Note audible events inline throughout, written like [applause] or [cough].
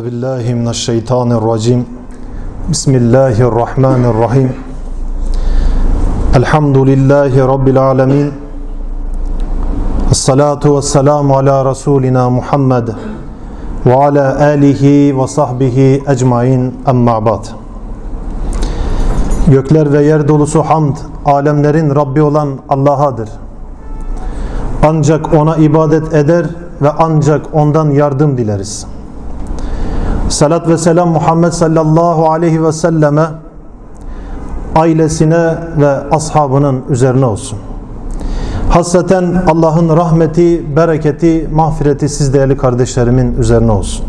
Euzu billahi mineşşeytanirracim. Bismillahirrahmanirrahim. Elhamdülillahi rabbil alamin. Essalatu vesselamu ala rasulina Muhammed ve ala alihi ve sahbihi ecmaîn. Amma ba'd. Gökler ve yer dolusu hamd, alemlerin Rabbi olan Allah'adır. Ancak ona ibadet eder ve ancak ondan yardım dileriz. Salat ve selam Muhammed sallallahu aleyhi ve selleme ailesine ve ashabının üzerine olsun. Hasreten Allah'ın rahmeti, bereketi, mağfireti siz değerli kardeşlerimin üzerine olsun.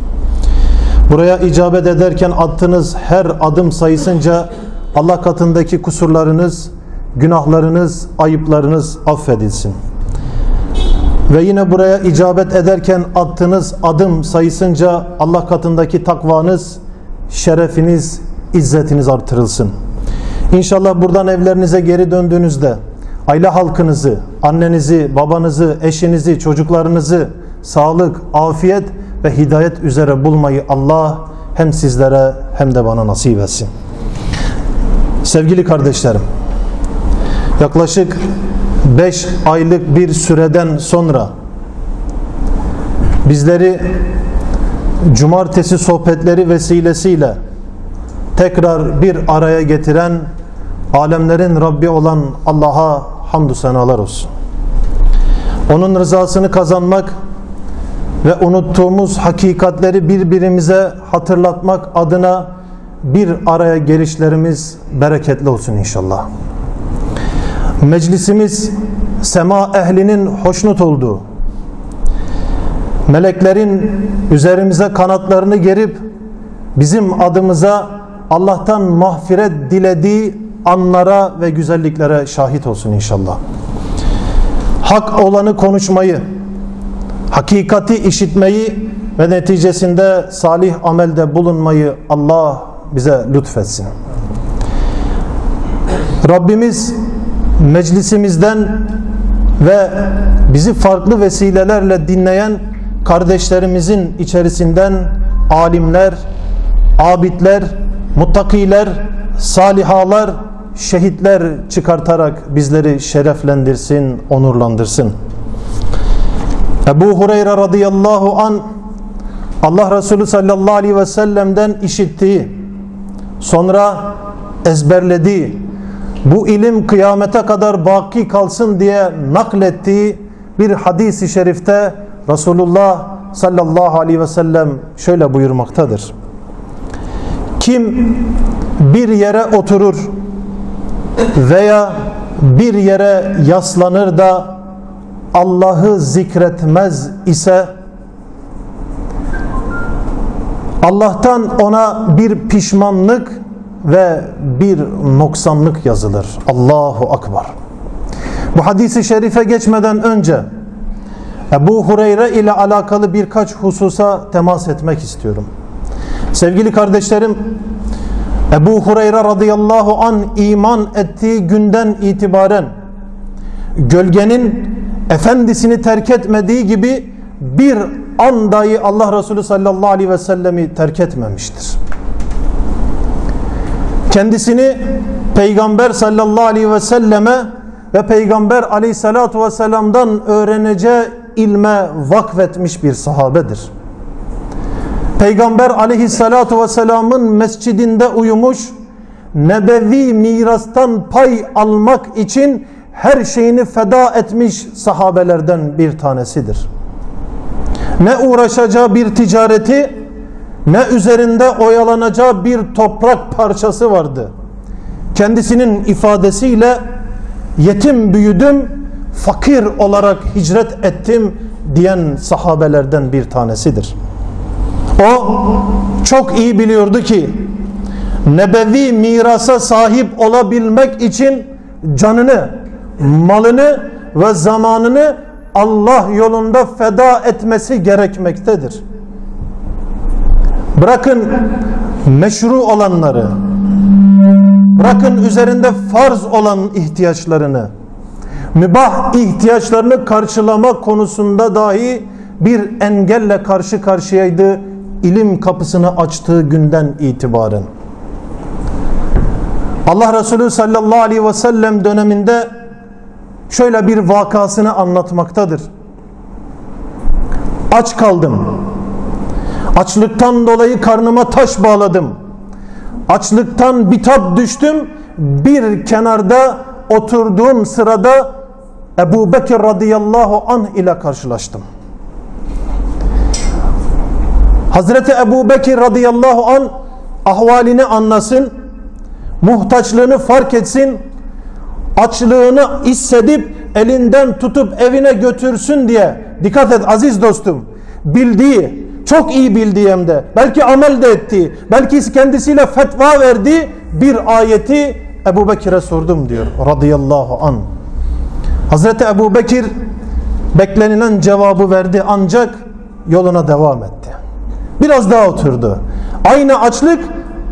Buraya icabet ederken attığınız her adım sayısınca Allah katındaki kusurlarınız, günahlarınız, ayıplarınız affedilsin. Ve yine buraya icabet ederken attığınız adım sayısınca Allah katındaki takvanız, şerefiniz, izzetiniz artırılsın. İnşallah buradan evlerinize geri döndüğünüzde aile halkınızı, annenizi, babanızı, eşinizi, çocuklarınızı sağlık, afiyet ve hidayet üzere bulmayı Allah hem sizlere hem de bana nasip etsin. Sevgili kardeşlerim, yaklaşık 5 aylık bir süreden sonra bizleri cumartesi sohbetleri vesilesiyle tekrar bir araya getiren alemlerin Rabbi olan Allah'a hamdü senalar olsun. Onun rızasını kazanmak ve unuttuğumuz hakikatleri birbirimize hatırlatmak adına bir araya gelişlerimiz bereketli olsun inşallah. Meclisimiz sema ehlinin hoşnut olduğu, meleklerin üzerimize kanatlarını gerip bizim adımıza Allah'tan mağfiret dilediği anlara ve güzelliklere şahit olsun inşallah. Hak olanı konuşmayı, hakikati işitmeyi ve neticesinde salih amelde bulunmayı Allah bize lütfetsin. Rabbimiz meclisimizden ve bizi farklı vesilelerle dinleyen kardeşlerimizin içerisinden alimler, abidler, muttakiler, salihalar, şehitler çıkartarak bizleri şereflendirsin, onurlandırsın. Ebu Hureyre radıyallahu an Allah Resulü sallallahu aleyhi ve sellem'den işittiği, sonra ezberlediği, bu ilim kıyamete kadar baki kalsın diye naklettiği bir hadisi şerifte Resulullah sallallahu aleyhi ve sellem şöyle buyurmaktadır. Kim bir yere oturur veya bir yere yaslanır da Allah'ı zikretmez ise Allah'tan ona bir pişmanlık ve bir noksanlık yazılır. Allahu Akbar. Bu hadisi şerife geçmeden önce Ebu Hureyre ile alakalı birkaç hususa temas etmek istiyorum. Sevgili kardeşlerim, Ebu Hureyre radıyallahu an iman ettiği günden itibaren gölgenin efendisini terk etmediği gibi bir an dahi Allah Resulü sallallahu aleyhi ve sellemi terk etmemiştir. Kendisini Peygamber sallallahu aleyhi ve selleme ve Peygamber aleyhissalatu vesselam'dan öğreneceği ilme vakfetmiş bir sahabedir. Peygamber aleyhissalatu vesselamın mescidinde uyumuş, nebevi mirastan pay almak için her şeyini feda etmiş sahabelerden bir tanesidir. Ne uğraşacağı bir ticareti, ne üzerinde oyalanacağı bir toprak parçası vardı. Kendisinin ifadesiyle yetim büyüdüm, fakir olarak hicret ettim diyen sahabelerden bir tanesidir. O çok iyi biliyordu ki nebevi mirasa sahip olabilmek için canını, malını ve zamanını Allah yolunda feda etmesi gerekmektedir. Bırakın meşru olanları, bırakın üzerinde farz olan ihtiyaçlarını, mübah ihtiyaçlarını karşılama konusunda dahi bir engelle karşı karşıyaydı ilim kapısını açtığı günden itibaren. Allah Resulü sallallahu aleyhi ve sellem döneminde şöyle bir vakasını anlatmaktadır. Aç kaldım. Açlıktan dolayı karnıma taş bağladım. Açlıktan bitap düştüm. Bir kenarda oturduğum sırada Ebu Bekir radıyallahu anh ile karşılaştım. Hazreti Ebu Bekir radıyallahu an ahvalini anlasın, muhtaçlığını fark etsin, açlığını hissedip elinden tutup evine götürsün diye dikkat et aziz dostum bildiği çok iyi bildiği hem de belki amel de ettiği belki kendisiyle fetva verdiği bir ayeti Ebu Bekir'e sordum diyor radıyallahu an. Hazreti Ebu Bekir beklenilen cevabı verdi ancak yoluna devam etti. Biraz daha oturdu. Aynı açlık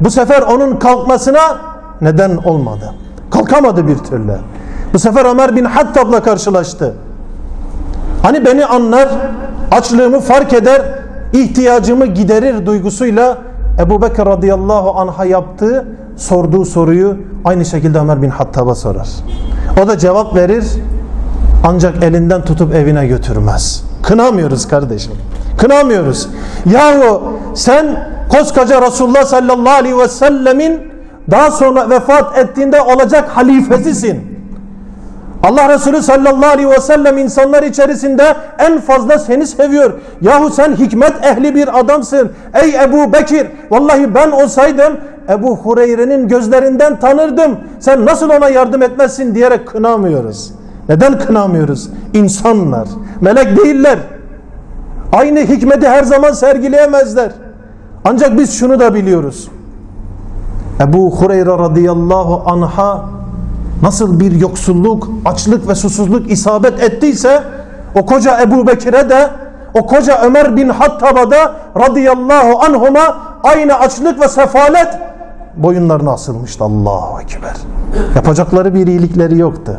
bu sefer onun kalkmasına neden olmadı. Kalkamadı bir türlü. Bu sefer Ömer bin Hattab'la karşılaştı. Hani beni anlar, açlığımı fark eder, ihtiyacımı giderir duygusuyla Ebu Bekir radıyallahu anh'a yaptığı, sorduğu soruyu aynı şekilde Ömer bin Hattab'a sorar. O da cevap verir ancak elinden tutup evine götürmez. Kınamıyoruz kardeşim. Kınamıyoruz. Yahu sen koskoca Resulullah sallallahu aleyhi ve sellemin daha sonra vefat ettiğinde olacak halifesisin. Allah Resulü sallallahu aleyhi ve sellem insanlar içerisinde en fazla seni seviyor. Yahu sen hikmet ehli bir adamsın. Ey Ebu Bekir vallahi ben olsaydım Ebu Hureyre'nin gözlerinden tanırdım. Sen nasıl ona yardım etmezsin diyerek kınamıyoruz. Neden kınamıyoruz? İnsanlar. Melek değiller. Aynı hikmeti her zaman sergileyemezler. Ancak biz şunu da biliyoruz. Ebu Hureyre radıyallahu anha nasıl bir yoksulluk, açlık ve susuzluk isabet ettiyse o koca Ebu Bekir'e de o koca Ömer bin Hattab'a da radıyallahu anhuma aynı açlık ve sefalet boyunlarına asılmıştı. Allahu Ekber. Yapacakları bir iyilikleri yoktu.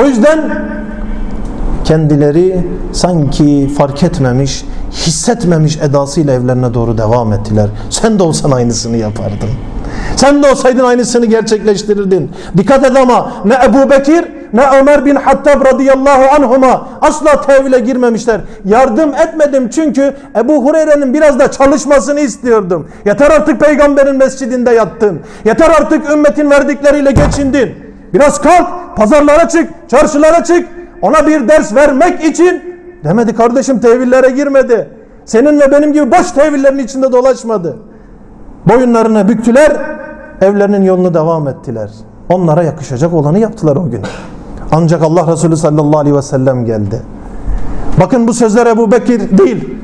O yüzden kendileri sanki fark etmemiş, hissetmemiş edasıyla evlerine doğru devam ettiler. Sen de olsan aynısını yapardın. Sen de olsaydın aynısını gerçekleştirirdin. Dikkat et ama ne Ebu Bekir ne Ömer bin Hattab radıyallahu anhuma asla tevhile girmemişler. Yardım etmedim çünkü Ebu Hureyre'nin biraz da çalışmasını istiyordum. Yeter artık peygamberin mescidinde yattın. Yeter artık ümmetin verdikleriyle geçindin. Biraz kalk pazarlara çık çarşılara çık ona bir ders vermek için demedi kardeşim tevillere girmedi. Seninle benim gibi boş tevillerin içinde dolaşmadı. Boyunlarını büktüler, evlerinin yolunu devam ettiler. Onlara yakışacak olanı yaptılar o gün. Ancak Allah Resulü sallallahu aleyhi ve sellem geldi. Bakın bu sözler Ebu Bekir değil.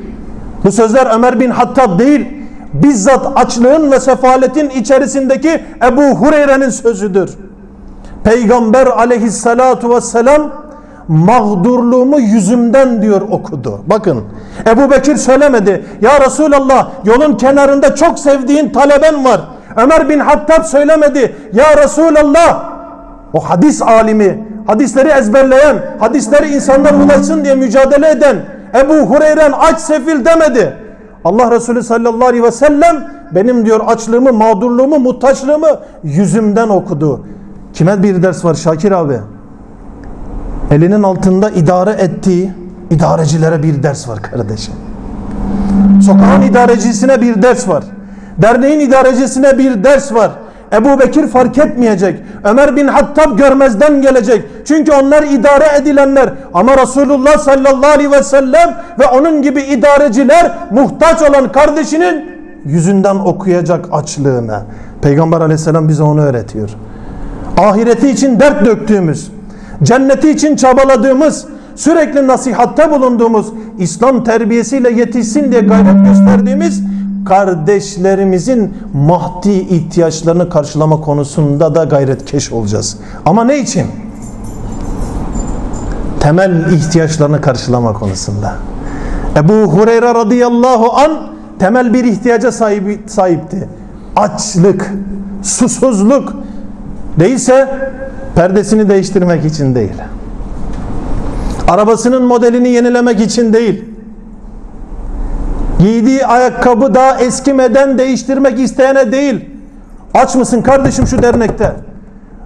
Bu sözler Ömer bin Hattab değil. Bizzat açlığın ve sefaletin içerisindeki Ebu Hureyre'nin sözüdür. Peygamber aleyhissalatu vesselam mağdurluğumu yüzümden diyor okudu. Bakın Ebu Bekir söylemedi. Ya Resulallah yolun kenarında çok sevdiğin taleben var. Ömer bin Hattab söylemedi. Ya Resulallah o hadis alimi, hadisleri ezberleyen, hadisleri insanlara ulaşsın diye mücadele eden Ebu Hureyren aç sefil demedi. Allah Resulü sallallahu aleyhi ve sellem benim diyor açlığımı, mağdurluğumu, muhtaçlığımı yüzümden okudu. Kime bir ders var Şakir abi? Elinin altında idare ettiği idarecilere bir ders var kardeşim. Sokağın idarecisine bir ders var. Derneğin idarecisine bir ders var. Ebu Bekir fark etmeyecek. Ömer bin Hattab görmezden gelecek. Çünkü onlar idare edilenler. Ama Resulullah sallallahu aleyhi ve sellem ve onun gibi idareciler muhtaç olan kardeşinin yüzünden okuyacak açlığına. Peygamber aleyhisselam bize onu öğretiyor. Ahireti için dert döktüğümüz, cenneti için çabaladığımız, sürekli nasihatte bulunduğumuz, İslam terbiyesiyle yetişsin diye gayret gösterdiğimiz kardeşlerimizin mahdi ihtiyaçlarını karşılama konusunda da gayretkeş olacağız. Ama ne için? Temel ihtiyaçlarını karşılama konusunda. Ebu Hureyre radıyallahu an temel bir ihtiyaca sahibi, sahipti. Açlık, susuzluk değilse perdesini değiştirmek için değil. Arabasının modelini yenilemek için değil. Giydiği ayakkabı daha eskimeden değiştirmek isteyene değil. Aç mısın kardeşim şu dernekte?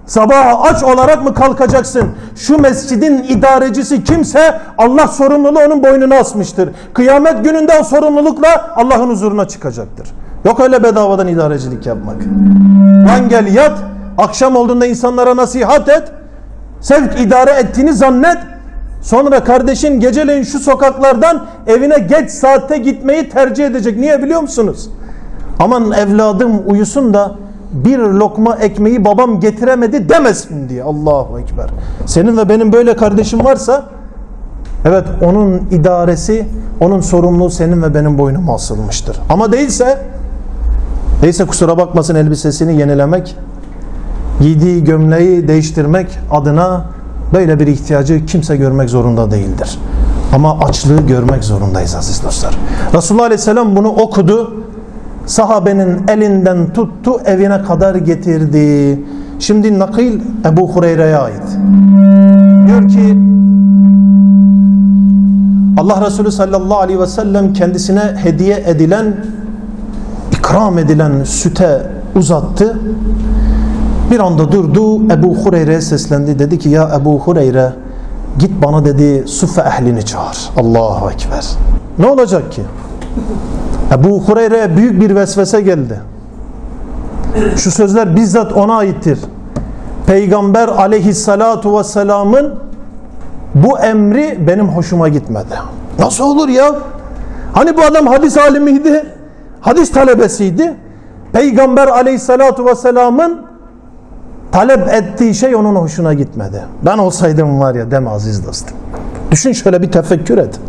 Sabah aç olarak mı kalkacaksın? Şu mescidin idarecisi kimse Allah sorumluluğu onun boynuna asmıştır. Kıyamet gününden sorumlulukla Allah'ın huzuruna çıkacaktır. Yok öyle bedavadan idarecilik yapmak. Lan gel yat, akşam olduğunda insanlara nasihat et. Sevk idare ettiğini zannet. Sonra kardeşin geceleyin şu sokaklardan evine geç saatte gitmeyi tercih edecek. Niye biliyor musunuz? Aman evladım uyusun da bir lokma ekmeği babam getiremedi demesin diye. Allahu Ekber. Senin ve benim böyle kardeşim varsa evet onun idaresi, onun sorumluluğu senin ve benim boynuma asılmıştır. Ama değilse değilse kusura bakmasın elbisesini yenilemek, giydiği gömleği değiştirmek adına böyle bir ihtiyacı kimse görmek zorunda değildir. Ama açlığı görmek zorundayız aziz dostlar. Resulullah Aleyhisselam bunu okudu sahabenin elinden tuttu evine kadar getirdi. Şimdi nakil Ebu Hureyre'ye ait. Diyor ki Allah Resulü sallallahu aleyhi ve sellem kendisine hediye edilen ikram edilen süte uzattı. Bir anda durdu Ebu Hureyre'ye seslendi. Dedi ki ya Ebu Hureyre git bana dedi suffe ehlini çağır. Allahu Ekber. Ne olacak ki? Ebu Hureyre'ye büyük bir vesvese geldi. Şu sözler bizzat ona aittir. Peygamber aleyhissalatu vesselamın bu emri benim hoşuma gitmedi. Nasıl olur ya? Hani bu adam hadis alimiydi, hadis talebesiydi. Peygamber aleyhissalatu vesselamın talep ettiği şey onun hoşuna gitmedi. Ben olsaydım var ya deme aziz dostum. Düşün şöyle bir tefekkür et.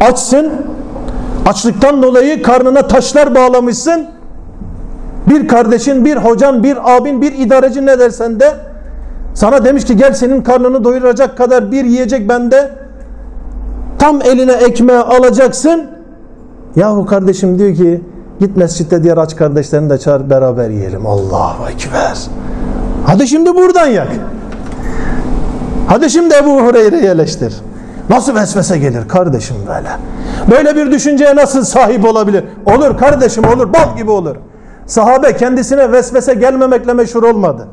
Açsın, Açlıktan dolayı karnına taşlar bağlamışsın. Bir kardeşin, bir hocan, bir abin, bir idareci ne dersen de sana demiş ki gel senin karnını doyuracak kadar bir yiyecek bende. Tam eline ekmeği alacaksın. Yahu kardeşim diyor ki git mescitte diğer aç kardeşlerini de çağır beraber yiyelim. Allahu Ekber. Hadi şimdi buradan yak. Hadi şimdi Ebu Hureyre'yi eleştir. Nasıl vesvese gelir kardeşim böyle? Böyle bir düşünceye nasıl sahip olabilir? Olur kardeşim olur, bal gibi olur. Sahabe kendisine vesvese gelmemekle meşhur olmadı.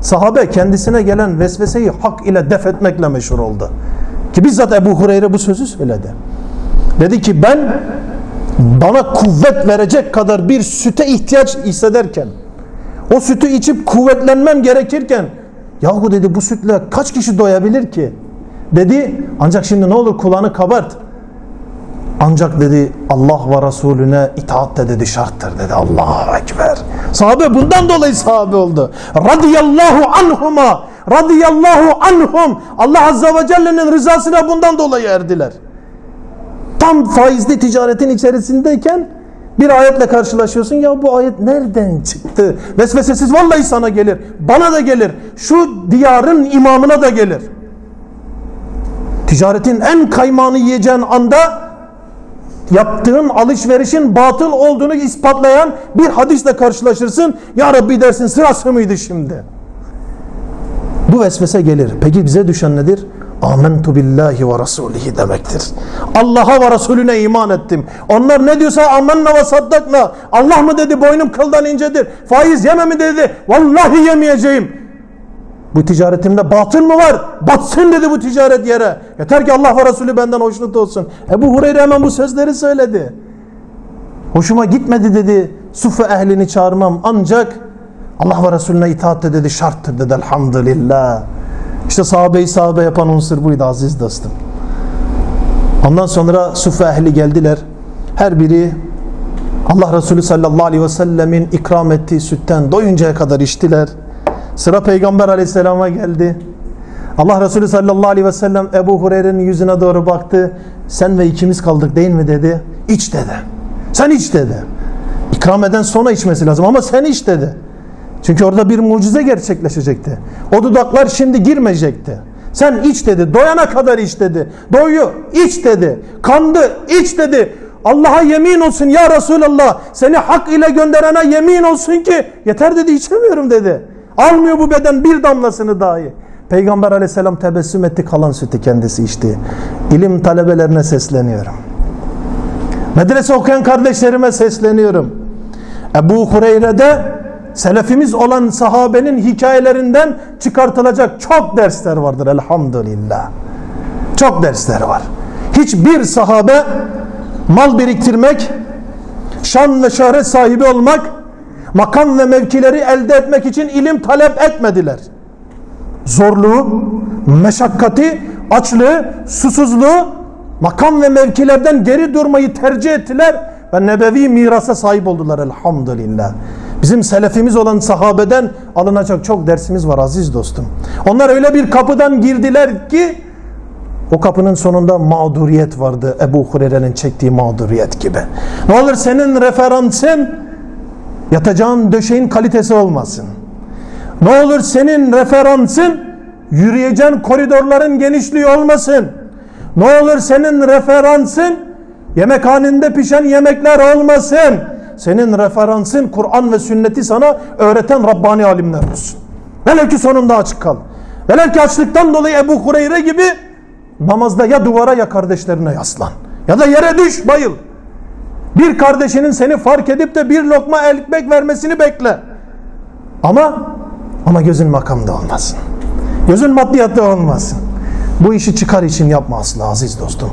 Sahabe kendisine gelen vesveseyi hak ile def etmekle meşhur oldu. Ki bizzat Ebu Hureyre bu sözü söyledi. Dedi ki ben bana kuvvet verecek kadar bir süte ihtiyaç hissederken o sütü içip kuvvetlenmem gerekirken yahu dedi bu sütle kaç kişi doyabilir ki? Dedi ancak şimdi ne olur kulağını kabart. Ancak dedi Allah ve Resulüne itaat de dedi şarttır dedi. Allahu Ekber. Sahabe bundan dolayı sahabe oldu. Radiyallahu anhuma. Radiyallahu anhum. Allah Azze ve Celle'nin rızasına bundan dolayı erdiler. Tam faizli ticaretin içerisindeyken bir ayetle karşılaşıyorsun. Ya bu ayet nereden çıktı? Vesvesesiz vallahi sana gelir. Bana da gelir. Şu diyarın imamına da gelir. Ticaretin en kaymağını yiyeceğin anda yaptığın alışverişin batıl olduğunu ispatlayan bir hadisle karşılaşırsın. Ya Rabbi dersin sırası mıydı şimdi? Bu vesvese gelir. Peki bize düşen nedir? Amentu billahi ve rasulihi demektir. Allah'a ve Resulüne iman ettim. Onlar ne diyorsa amenna ve saddakna. Allah mı dedi boynum kıldan incedir. Faiz yeme mi dedi. Vallahi yemeyeceğim. Bu ticaretimde batıl mı var? Batsın dedi bu ticaret yere. Yeter ki Allah ve Resulü benden hoşnut olsun. Ebu Hureyre hemen bu sözleri söyledi. Hoşuma gitmedi dedi. Sufu ehlini çağırmam ancak Allah ve Resulüne itaat dedi şarttır dedi elhamdülillah. İşte sahabeyi sahabe yapan unsur buydu aziz dostum. Ondan sonra sufu ehli geldiler. Her biri Allah Resulü sallallahu aleyhi ve sellemin ikram ettiği sütten doyuncaya kadar içtiler. Sıra Peygamber aleyhisselama geldi. Allah Resulü sallallahu aleyhi ve sellem Ebu Hureyre'nin yüzüne doğru baktı. Sen ve ikimiz kaldık değil mi dedi. İç dedi. Sen iç dedi. İkram eden sonra içmesi lazım ama sen iç dedi. Çünkü orada bir mucize gerçekleşecekti. O dudaklar şimdi girmeyecekti. Sen iç dedi. Doyana kadar iç dedi. Doyu iç dedi. Kandı iç dedi. Allah'a yemin olsun ya Resulallah seni hak ile gönderene yemin olsun ki yeter dedi içemiyorum dedi. Almıyor bu beden bir damlasını dahi. Peygamber aleyhisselam tebessüm etti kalan sütü kendisi içti. İlim talebelerine sesleniyorum. Medrese okuyan kardeşlerime sesleniyorum. Ebu Hureyre'de selefimiz olan sahabenin hikayelerinden çıkartılacak çok dersler vardır elhamdülillah. Çok dersler var. Hiçbir sahabe mal biriktirmek, şan ve şöhret sahibi olmak, makam ve mevkileri elde etmek için ilim talep etmediler. Zorluğu, meşakkati, açlığı, susuzluğu, makam ve mevkilerden geri durmayı tercih ettiler ve nebevi mirasa sahip oldular elhamdülillah. Bizim selefimiz olan sahabeden alınacak çok dersimiz var aziz dostum. Onlar öyle bir kapıdan girdiler ki o kapının sonunda mağduriyet vardı. Ebu Hureyre'nin çektiği mağduriyet gibi. Ne olur senin referansın yatacağın döşeğin kalitesi olmasın. Ne olur senin referansın yürüyeceğin koridorların genişliği olmasın. Ne olur senin referansın yemekhanende pişen yemekler olmasın. Senin referansın Kur'an ve sünneti sana öğreten Rabbani alimler olsun. Velev ki sonunda açık kal. Velev ki açlıktan dolayı Ebu Hureyre gibi namazda ya duvara ya kardeşlerine yaslan. Ya da yere düş bayıl. Bir kardeşinin seni fark edip de bir lokma ekmek vermesini bekle. Ama ama gözün makamda olmasın. Gözün maddiyatta olmasın. Bu işi çıkar için yapma asla aziz dostum.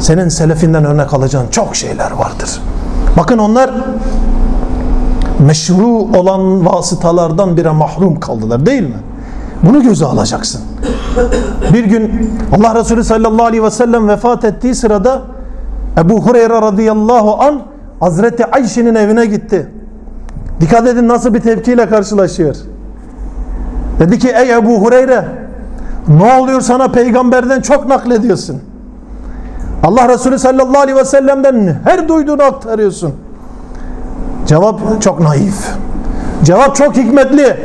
Senin selefinden örnek alacağın çok şeyler vardır. Bakın onlar meşru olan vasıtalardan bire mahrum kaldılar değil mi? Bunu göze alacaksın. Bir gün Allah Resulü sallallahu aleyhi ve sellem vefat ettiği sırada Ebu Hureyre radıyallahu an Hazreti Ayşe'nin evine gitti. Dikkat edin nasıl bir tepkiyle karşılaşıyor. Dedi ki ey Ebu Hureyre ne oluyor sana peygamberden çok naklediyorsun. Allah Resulü sallallahu aleyhi ve sellem'den her duyduğunu aktarıyorsun. Cevap çok naif. Cevap çok hikmetli.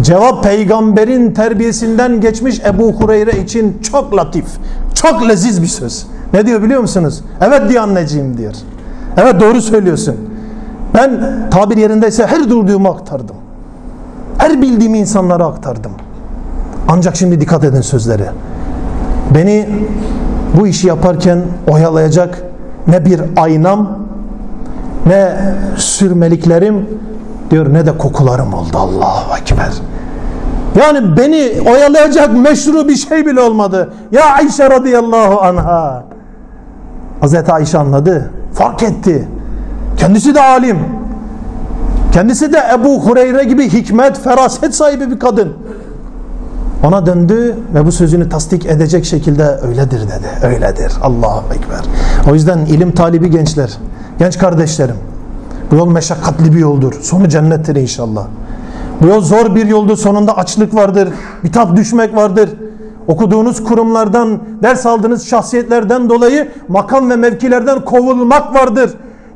Cevap peygamberin terbiyesinden geçmiş Ebu Hureyre için çok latif, çok leziz bir söz. Ne diyor biliyor musunuz? Evet diyor anneciğim diyor. Evet doğru söylüyorsun. Ben tabir yerindeyse her duyduğumu aktardım. Her bildiğimi insanlara aktardım. Ancak şimdi dikkat edin sözleri. Beni bu işi yaparken oyalayacak ne bir aynam ne sürmeliklerim diyor ne de kokularım oldu Allahu Ekber. Yani beni oyalayacak meşru bir şey bile olmadı. Ya Ayşe radıyallahu anha. Hazreti Ayşe anladı. Fark etti. Kendisi de alim. Kendisi de Ebu Hureyre gibi hikmet, feraset sahibi bir kadın. Ona döndü ve bu sözünü tasdik edecek şekilde öyledir dedi. Öyledir. Allahu Ekber. O yüzden ilim talibi gençler, genç kardeşlerim. Bu yol meşakkatli bir yoldur. Sonu cennettir inşallah. Bu yol zor bir yoldur. Sonunda açlık vardır. Bitap düşmek vardır. Okuduğunuz kurumlardan, ders aldığınız şahsiyetlerden dolayı makam ve mevkilerden kovulmak vardır.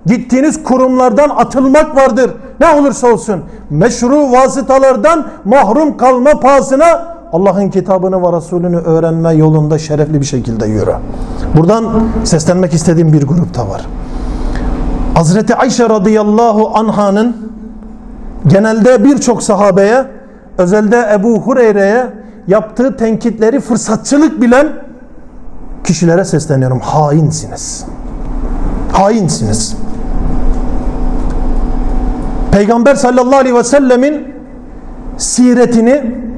Gittiğiniz kurumlardan atılmak vardır. Ne olursa olsun meşru vasıtalardan mahrum kalma pahasına Allah'ın kitabını ve Resulünü öğrenme yolunda şerefli bir şekilde yürü. Buradan seslenmek istediğim bir grup da var. Hazreti Ayşe radıyallahu anhanın genelde birçok sahabeye özelde Ebu Hureyre'ye yaptığı tenkitleri fırsatçılık bilen kişilere sesleniyorum. Hainsiniz. Hainsiniz. Peygamber sallallahu aleyhi ve sellemin siretini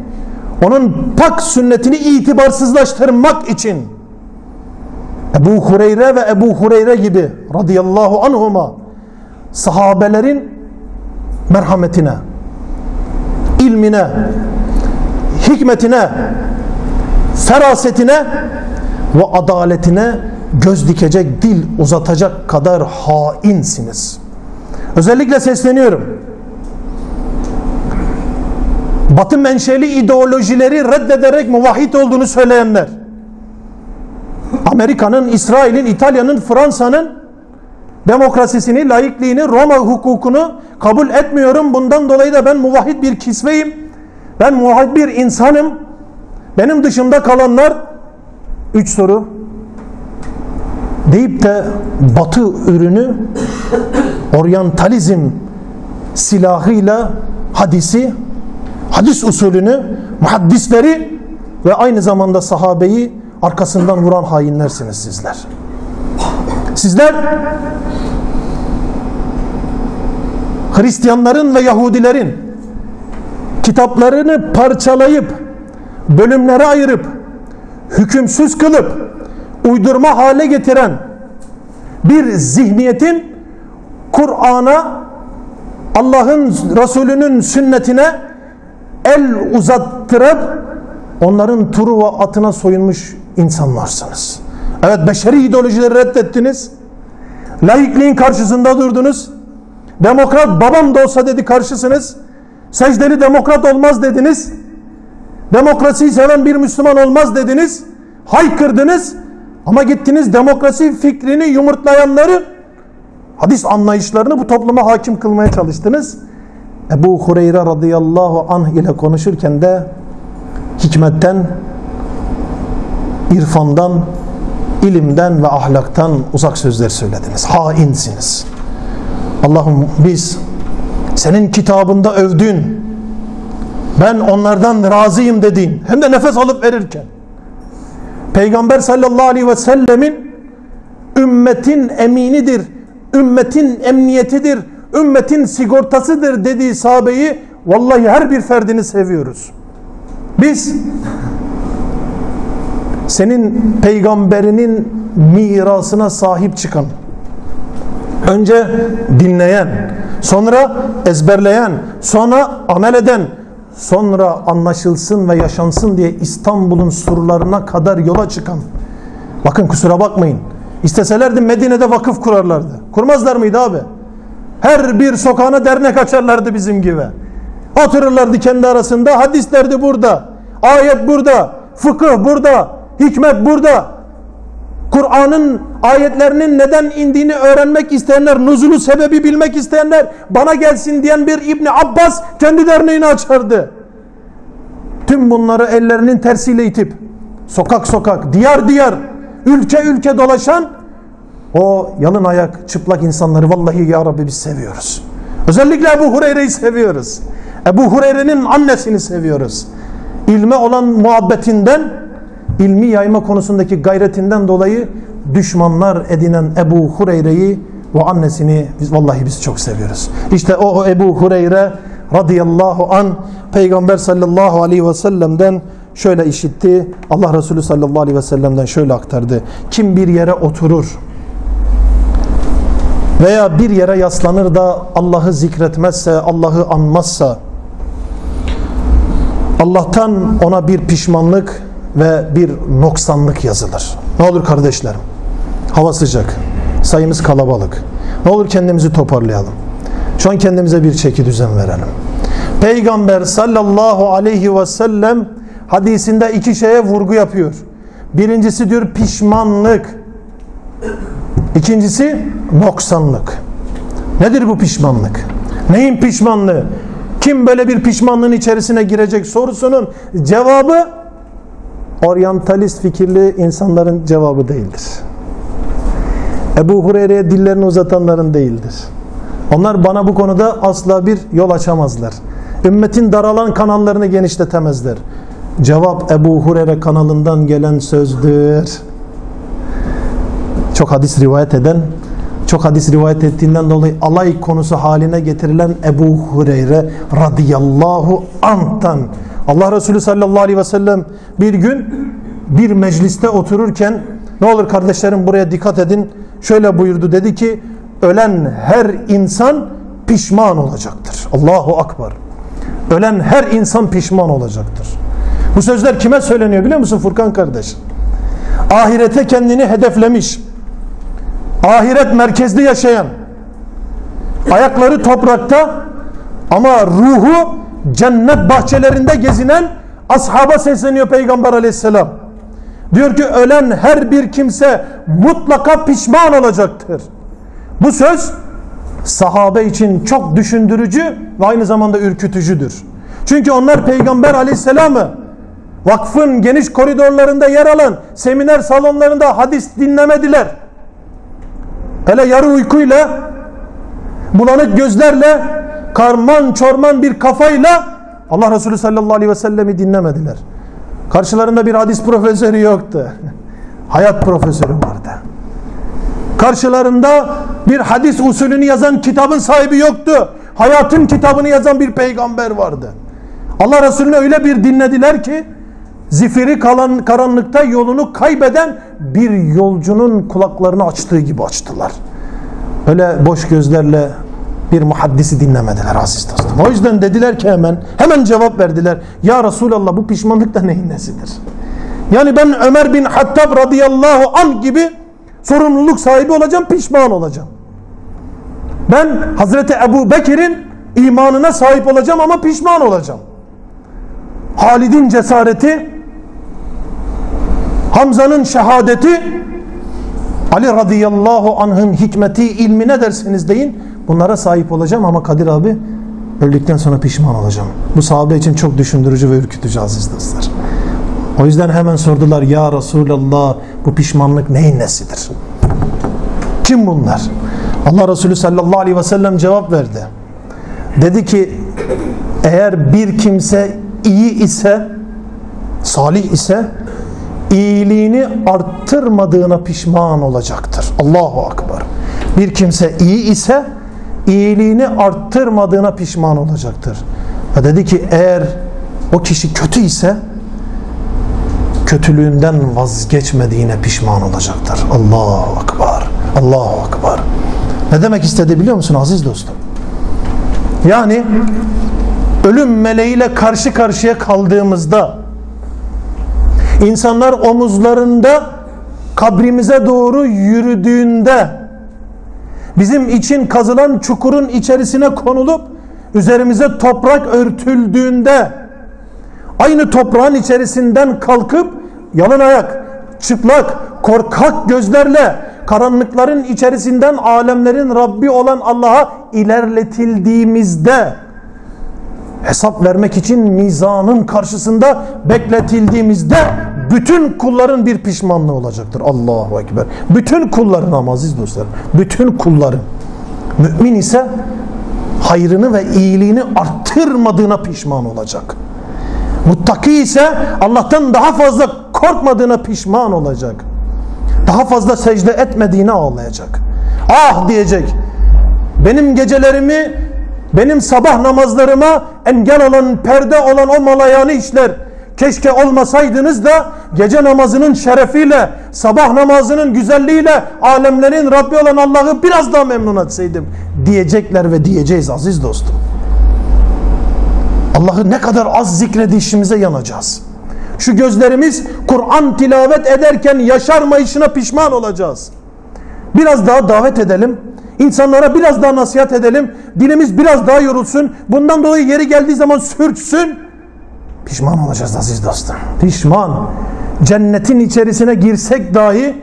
onun pak sünnetini itibarsızlaştırmak için Ebu Hureyre ve Ebu Hureyre gibi radıyallahu anhuma sahabelerin merhametine, ilmine, hikmetine, ferasetine ve adaletine göz dikecek, dil uzatacak kadar hainsiniz. Özellikle sesleniyorum. Batı menşeli ideolojileri reddederek muvahhid olduğunu söyleyenler. Amerika'nın, İsrail'in, İtalya'nın, Fransa'nın demokrasisini, laikliğini, Roma hukukunu kabul etmiyorum. Bundan dolayı da ben muvahhid bir kisveyim. Ben muvahhid bir insanım. Benim dışımda kalanlar üç soru deyip de batı ürünü oryantalizm silahıyla hadisi hadis usulünü muhaddisleri ve aynı zamanda sahabeyi arkasından vuran hainlersiniz sizler. Sizler Hristiyanların ve Yahudilerin kitaplarını parçalayıp bölümlere ayırıp hükümsüz kılıp uydurma hale getiren bir zihniyetin Kur'an'a Allah'ın Resulü'nün sünnetine el uzattırıp onların turu ve atına soyunmuş insanlarsınız. Evet beşeri ideolojileri reddettiniz. Laikliğin karşısında durdunuz. Demokrat babam da olsa dedi karşısınız. Secdeli demokrat olmaz dediniz. Demokrasiyi seven bir Müslüman olmaz dediniz. Haykırdınız. Ama gittiniz demokrasi fikrini yumurtlayanları hadis anlayışlarını bu topluma hakim kılmaya çalıştınız. Ebu Hureyre radıyallahu anh ile konuşurken de hikmetten, irfandan, ilimden ve ahlaktan uzak sözler söylediniz. Hainsiniz. Allah'ım biz senin kitabında övdüğün ben onlardan razıyım dediğin hem de nefes alıp verirken Peygamber sallallahu aleyhi ve sellemin ümmetin eminidir, ümmetin emniyetidir, ümmetin sigortasıdır dediği sahabeyi vallahi her bir ferdini seviyoruz. Biz senin peygamberinin mirasına sahip çıkan önce dinleyen sonra ezberleyen sonra amel eden sonra anlaşılsın ve yaşansın diye İstanbul'un surlarına kadar yola çıkan bakın kusura bakmayın isteselerdi Medine'de vakıf kurarlardı kurmazlar mıydı abi her bir sokağına dernek açarlardı bizim gibi otururlardı kendi arasında hadis derdi burada ayet burada fıkıh burada hikmet burada Kur'an'ın ayetlerinin neden indiğini öğrenmek isteyenler, nuzulu sebebi bilmek isteyenler bana gelsin diyen bir İbni Abbas kendi derneğini açardı. Tüm bunları ellerinin tersiyle itip sokak sokak, diyar diyar, ülke ülke dolaşan o yalın ayak, çıplak insanları vallahi ya Rabbi biz seviyoruz. Özellikle Ebu Hureyre'yi seviyoruz. Ebu Hureyre'nin annesini seviyoruz. İlme olan muhabbetinden ilmi yayma konusundaki gayretinden dolayı düşmanlar edinen Ebu Hureyre'yi ve annesini biz vallahi biz çok seviyoruz. İşte o, o Ebu Hureyre radıyallahu an Peygamber sallallahu aleyhi ve sellem'den şöyle işitti. Allah Resulü sallallahu aleyhi ve sellem'den şöyle aktardı. Kim bir yere oturur veya bir yere yaslanır da Allah'ı zikretmezse, Allah'ı anmazsa Allah'tan ona bir pişmanlık ve bir noksanlık yazılır. Ne olur kardeşlerim? Hava sıcak. Sayımız kalabalık. Ne olur kendimizi toparlayalım. Şu an kendimize bir çeki düzen verelim. Peygamber sallallahu aleyhi ve sellem hadisinde iki şeye vurgu yapıyor. Birincisi diyor pişmanlık. İkincisi noksanlık. Nedir bu pişmanlık? Neyin pişmanlığı? Kim böyle bir pişmanlığın içerisine girecek sorusunun cevabı oryantalist fikirli insanların cevabı değildir. Ebu Hureyre'ye dillerini uzatanların değildir. Onlar bana bu konuda asla bir yol açamazlar. Ümmetin daralan kanallarını genişletemezler. Cevap Ebu Hureyre kanalından gelen sözdür. Çok hadis rivayet eden, çok hadis rivayet ettiğinden dolayı alay konusu haline getirilen Ebu Hureyre radıyallahu anh'tan Allah Resulü sallallahu aleyhi ve sellem bir gün bir mecliste otururken ne olur kardeşlerim buraya dikkat edin şöyle buyurdu dedi ki ölen her insan pişman olacaktır. Allahu Akbar. Ölen her insan pişman olacaktır. Bu sözler kime söyleniyor biliyor musun Furkan kardeş? Ahirete kendini hedeflemiş. Ahiret merkezli yaşayan. Ayakları toprakta ama ruhu cennet bahçelerinde gezinen ashaba sesleniyor Peygamber aleyhisselam. Diyor ki ölen her bir kimse mutlaka pişman olacaktır. Bu söz sahabe için çok düşündürücü ve aynı zamanda ürkütücüdür. Çünkü onlar Peygamber aleyhisselamı vakfın geniş koridorlarında yer alan seminer salonlarında hadis dinlemediler. Hele yarı uykuyla bulanık gözlerle karman çorman bir kafayla Allah Resulü sallallahu aleyhi ve sellemi dinlemediler. Karşılarında bir hadis profesörü yoktu. [laughs] Hayat profesörü vardı. Karşılarında bir hadis usulünü yazan kitabın sahibi yoktu. Hayatın kitabını yazan bir peygamber vardı. Allah Resulü'nü öyle bir dinlediler ki zifiri kalan karanlıkta yolunu kaybeden bir yolcunun kulaklarını açtığı gibi açtılar. Öyle boş gözlerle bir muhaddisi dinlemediler aziz dostum. O yüzden dediler ki hemen hemen cevap verdiler. Ya Resulallah bu pişmanlık da neyin nesidir? Yani ben Ömer bin Hattab radıyallahu an gibi sorumluluk sahibi olacağım, pişman olacağım. Ben Hazreti Ebu Bekir'in imanına sahip olacağım ama pişman olacağım. Halid'in cesareti, Hamza'nın şehadeti, Ali radıyallahu anh'ın hikmeti, ilmi ne derseniz deyin, bunlara sahip olacağım ama Kadir abi öldükten sonra pişman olacağım. Bu sahabe için çok düşündürücü ve ürkütücü aziz dostlar. O yüzden hemen sordular ya Resulallah bu pişmanlık neyin nesidir? Kim bunlar? Allah Resulü sallallahu aleyhi ve sellem cevap verdi. Dedi ki eğer bir kimse iyi ise salih ise iyiliğini arttırmadığına pişman olacaktır. Allahu Akbar. Bir kimse iyi ise iyiliğini arttırmadığına pişman olacaktır. Ve dedi ki eğer o kişi kötü ise kötülüğünden vazgeçmediğine pişman olacaktır. Allahu Akbar. Allahu Akbar. Ne demek istedi biliyor musun aziz dostum? Yani ölüm meleğiyle karşı karşıya kaldığımızda insanlar omuzlarında kabrimize doğru yürüdüğünde bizim için kazılan çukurun içerisine konulup üzerimize toprak örtüldüğünde aynı toprağın içerisinden kalkıp yalın ayak, çıplak, korkak gözlerle karanlıkların içerisinden alemlerin Rabbi olan Allah'a ilerletildiğimizde hesap vermek için mizanın karşısında bekletildiğimizde bütün kulların bir pişmanlığı olacaktır. Allahu Ekber. Bütün kulların ama aziz dostlar. Bütün kulların. Mümin ise hayrını ve iyiliğini arttırmadığına pişman olacak. Muttaki ise Allah'tan daha fazla korkmadığına pişman olacak. Daha fazla secde etmediğine ağlayacak. Ah diyecek. Benim gecelerimi, benim sabah namazlarıma engel olan, perde olan o malayanı işler. Keşke olmasaydınız da gece namazının şerefiyle, sabah namazının güzelliğiyle alemlerin Rabbi olan Allah'ı biraz daha memnun etseydim diyecekler ve diyeceğiz aziz dostum. Allah'ı ne kadar az zikredişimize yanacağız. Şu gözlerimiz Kur'an tilavet ederken yaşarmayışına pişman olacağız. Biraz daha davet edelim. İnsanlara biraz daha nasihat edelim. Dilimiz biraz daha yorulsun. Bundan dolayı yeri geldiği zaman sürçsün. Pişman olacağız aziz dostum. Pişman. Cennetin içerisine girsek dahi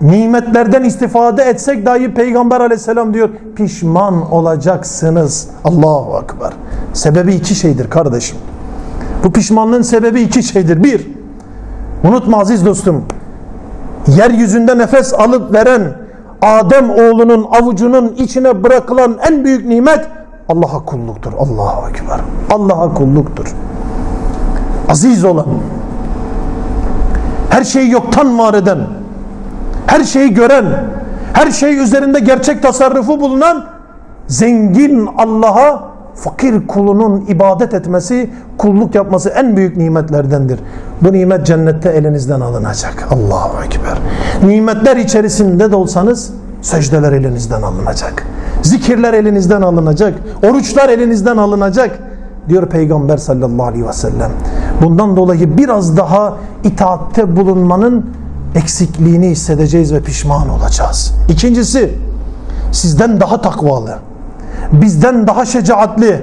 nimetlerden istifade etsek dahi Peygamber aleyhisselam diyor pişman olacaksınız. Allahu Akbar. Sebebi iki şeydir kardeşim. Bu pişmanlığın sebebi iki şeydir. Bir, unutma aziz dostum. Yeryüzünde nefes alıp veren Adem oğlunun avucunun içine bırakılan en büyük nimet Allah'a kulluktur. Allahu Ekber. Allah'a kulluktur. Aziz olan, her şeyi yoktan var eden, her şeyi gören, her şey üzerinde gerçek tasarrufu bulunan zengin Allah'a fakir kulunun ibadet etmesi, kulluk yapması en büyük nimetlerdendir. Bu nimet cennette elinizden alınacak. Allahu Ekber. Nimetler içerisinde de olsanız secdeler elinizden alınacak. Zikirler elinizden alınacak. Oruçlar elinizden alınacak. Diyor Peygamber sallallahu aleyhi ve sellem. Bundan dolayı biraz daha itaatte bulunmanın eksikliğini hissedeceğiz ve pişman olacağız. İkincisi sizden daha takvalı bizden daha şecaatli,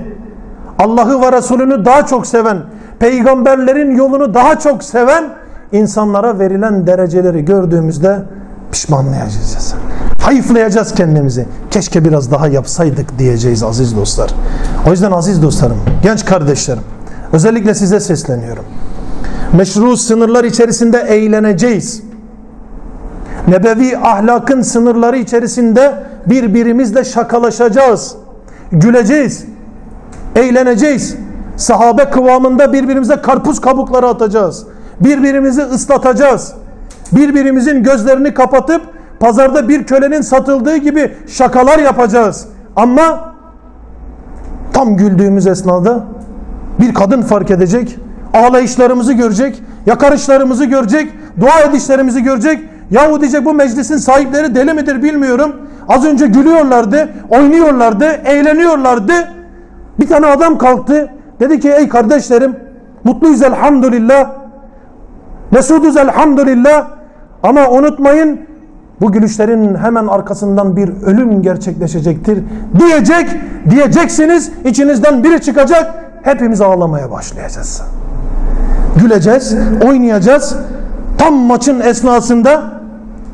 Allah'ı ve Resulünü daha çok seven, peygamberlerin yolunu daha çok seven insanlara verilen dereceleri gördüğümüzde pişmanlayacağız. Hayıflayacağız kendimizi. Keşke biraz daha yapsaydık diyeceğiz aziz dostlar. O yüzden aziz dostlarım, genç kardeşlerim, özellikle size sesleniyorum. Meşru sınırlar içerisinde eğleneceğiz. Nebevi ahlakın sınırları içerisinde birbirimizle şakalaşacağız güleceğiz, eğleneceğiz. Sahabe kıvamında birbirimize karpuz kabukları atacağız. Birbirimizi ıslatacağız. Birbirimizin gözlerini kapatıp pazarda bir kölenin satıldığı gibi şakalar yapacağız. Ama tam güldüğümüz esnada bir kadın fark edecek, ağlayışlarımızı görecek, yakarışlarımızı görecek, dua edişlerimizi görecek. Yahu diyecek bu meclisin sahipleri deli midir bilmiyorum. Az önce gülüyorlardı, oynuyorlardı, eğleniyorlardı. Bir tane adam kalktı. Dedi ki ey kardeşlerim mutluyuz elhamdülillah. Mesuduz elhamdülillah. Ama unutmayın bu gülüşlerin hemen arkasından bir ölüm gerçekleşecektir. Diyecek, diyeceksiniz. içinizden biri çıkacak. Hepimiz ağlamaya başlayacağız. Güleceğiz, oynayacağız. Tam maçın esnasında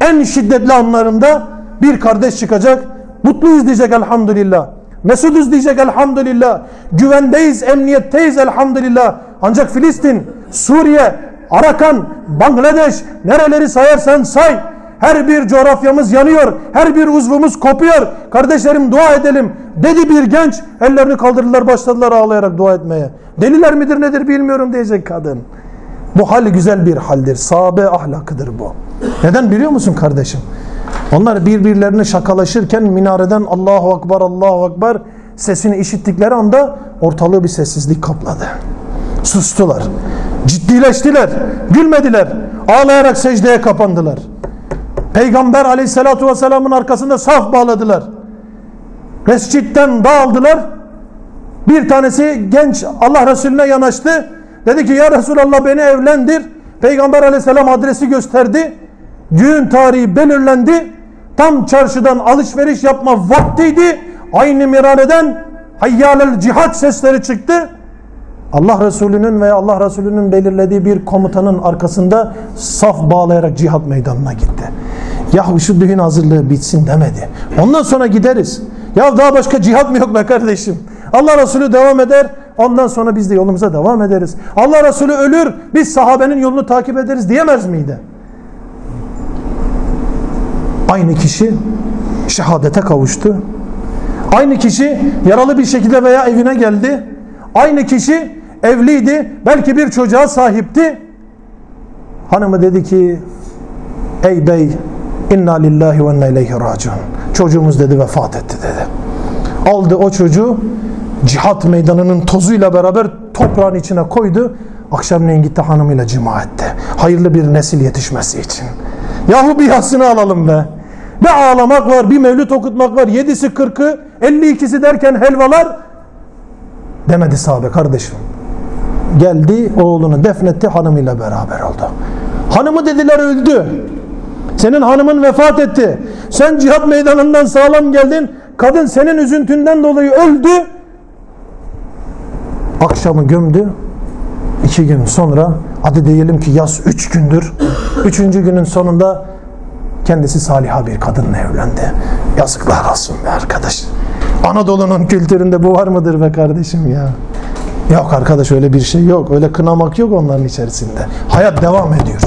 en şiddetli anlarında bir kardeş çıkacak. Mutluyuz diyecek elhamdülillah. Mesuduz diyecek elhamdülillah. Güvendeyiz, emniyetteyiz elhamdülillah. Ancak Filistin, Suriye, Arakan, Bangladeş nereleri sayarsan say. Her bir coğrafyamız yanıyor. Her bir uzvumuz kopuyor. Kardeşlerim dua edelim. Dedi bir genç. Ellerini kaldırdılar başladılar ağlayarak dua etmeye. Deliler midir nedir bilmiyorum diyecek kadın. Bu hal güzel bir haldir. Sahabe ahlakıdır bu. Neden biliyor musun kardeşim? Onlar birbirlerini şakalaşırken minareden Allahu Akbar Allahu Akbar sesini işittikleri anda ortalığı bir sessizlik kapladı. Sustular. Ciddileştiler. Gülmediler. Ağlayarak secdeye kapandılar. Peygamber aleyhissalatu vesselamın arkasında saf bağladılar. Mescitten dağıldılar. Bir tanesi genç Allah Resulüne yanaştı. Dedi ki ya Resulallah beni evlendir. Peygamber aleyhisselam adresi gösterdi. Düğün tarihi belirlendi. Tam çarşıdan alışveriş yapma vaktiydi. Aynı miraneden hayyalel cihat sesleri çıktı. Allah Resulü'nün ve Allah Resulü'nün belirlediği bir komutanın arkasında saf bağlayarak cihat meydanına gitti. Yahu şu düğün hazırlığı bitsin demedi. Ondan sonra gideriz. Ya daha başka cihat mı yok be kardeşim? Allah Resulü devam eder. Ondan sonra biz de yolumuza devam ederiz. Allah Resulü ölür. Biz sahabenin yolunu takip ederiz diyemez miydi? Aynı kişi şehadete kavuştu. Aynı kişi yaralı bir şekilde veya evine geldi. Aynı kişi evliydi. Belki bir çocuğa sahipti. Hanımı dedi ki ey bey inna lillahi ve inna ileyhi raciun. Çocuğumuz dedi vefat etti dedi. Aldı o çocuğu cihat meydanının tozuyla beraber toprağın içine koydu. Akşamleyin gitti hanımıyla cima etti. Hayırlı bir nesil yetişmesi için. Yahu bir yasını alalım be. Bir ağlamak var, bir mevlüt okutmak var. Yedisi kırkı, elli ikisi derken helvalar. Demedi sahabe kardeşim. Geldi oğlunu defnetti hanımıyla beraber oldu. Hanımı dediler öldü. Senin hanımın vefat etti. Sen cihat meydanından sağlam geldin. Kadın senin üzüntünden dolayı öldü. Akşamı gömdü. İki gün sonra hadi diyelim ki yaz üç gündür. Üçüncü günün sonunda kendisi saliha bir kadınla evlendi. Yazıklar olsun be arkadaş. Anadolu'nun kültüründe bu var mıdır be kardeşim ya? Yok arkadaş öyle bir şey yok. Öyle kınamak yok onların içerisinde. Hayat devam ediyor.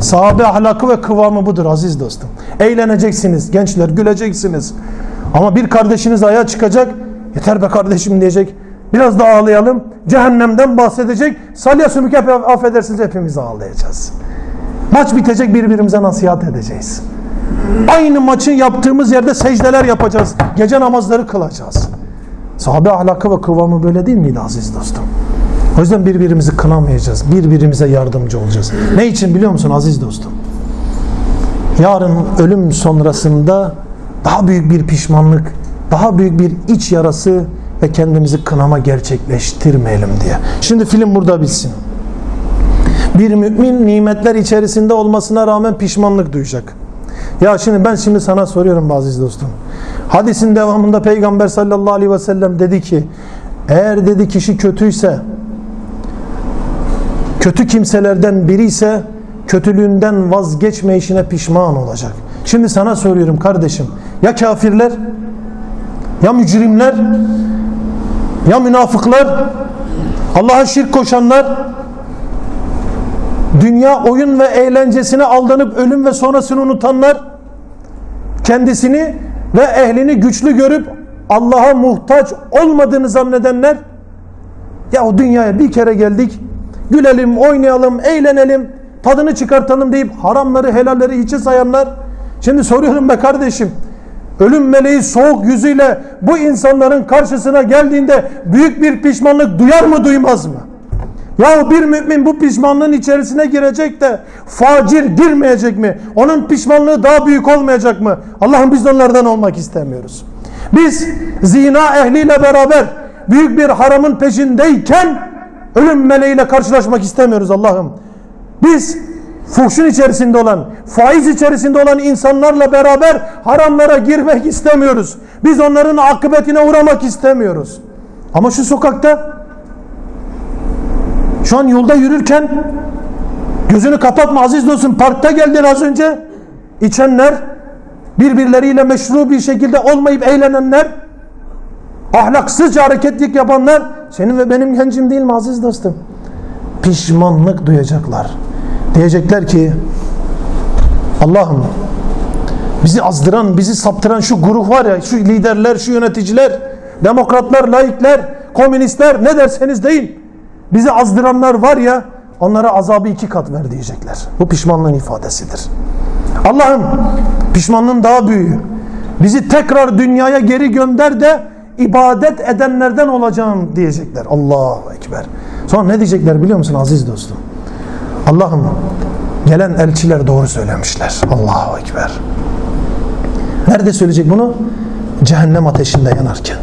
Sahabe ahlakı ve kıvamı budur aziz dostum. Eğleneceksiniz gençler güleceksiniz. Ama bir kardeşiniz ayağa çıkacak. Yeter be kardeşim diyecek. Biraz da ağlayalım. Cehennemden bahsedecek. Salya sümük hep affedersiniz hepimiz ağlayacağız. Maç bitecek birbirimize nasihat edeceğiz. Aynı maçı yaptığımız yerde secdeler yapacağız. Gece namazları kılacağız. Sahabe ahlakı ve kıvamı böyle değil miydi aziz dostum? O yüzden birbirimizi kınamayacağız. Birbirimize yardımcı olacağız. Ne için biliyor musun aziz dostum? Yarın ölüm sonrasında daha büyük bir pişmanlık, daha büyük bir iç yarası ve kendimizi kınama gerçekleştirmeyelim diye. Şimdi film burada bitsin. Bir mümin nimetler içerisinde olmasına rağmen pişmanlık duyacak. Ya şimdi ben şimdi sana soruyorum bazı dostum. Hadisin devamında Peygamber sallallahu aleyhi ve sellem dedi ki eğer dedi kişi kötüyse kötü kimselerden biri ise kötülüğünden vazgeçmeyişine pişman olacak. Şimdi sana soruyorum kardeşim. Ya kafirler ya mücrimler ya münafıklar Allah'a şirk koşanlar dünya oyun ve eğlencesine aldanıp ölüm ve sonrasını unutanlar kendisini ve ehlini güçlü görüp Allah'a muhtaç olmadığını zannedenler ya o dünyaya bir kere geldik gülelim, oynayalım, eğlenelim, tadını çıkartalım deyip haramları, helalleri hiçe sayanlar Şimdi soruyorum be kardeşim. Ölüm meleği soğuk yüzüyle bu insanların karşısına geldiğinde büyük bir pişmanlık duyar mı duymaz mı? Ya bir mümin bu pişmanlığın içerisine girecek de facir girmeyecek mi? Onun pişmanlığı daha büyük olmayacak mı? Allah'ım biz onlardan olmak istemiyoruz. Biz zina ehliyle beraber büyük bir haramın peşindeyken ölüm meleğiyle karşılaşmak istemiyoruz Allah'ım. Biz fuhşun içerisinde olan, faiz içerisinde olan insanlarla beraber haramlara girmek istemiyoruz. Biz onların akıbetine uğramak istemiyoruz. Ama şu sokakta şu an yolda yürürken gözünü kapatma aziz dostum parkta geldin az önce içenler birbirleriyle meşru bir şekilde olmayıp eğlenenler ahlaksızca hareketlik yapanlar senin ve benim gencim değil mi aziz dostum? Pişmanlık duyacaklar. Diyecekler ki Allah'ım bizi azdıran, bizi saptıran şu grup var ya, şu liderler, şu yöneticiler, demokratlar, laikler, komünistler ne derseniz deyin. Bizi azdıranlar var ya onlara azabı iki kat ver diyecekler. Bu pişmanlığın ifadesidir. Allah'ım pişmanlığın daha büyüğü. Bizi tekrar dünyaya geri gönder de ibadet edenlerden olacağım diyecekler. Allahu Ekber. Sonra ne diyecekler biliyor musun aziz dostum? Allah'ım gelen elçiler doğru söylemişler. Allahu Ekber. Nerede söyleyecek bunu? Cehennem ateşinde yanarken.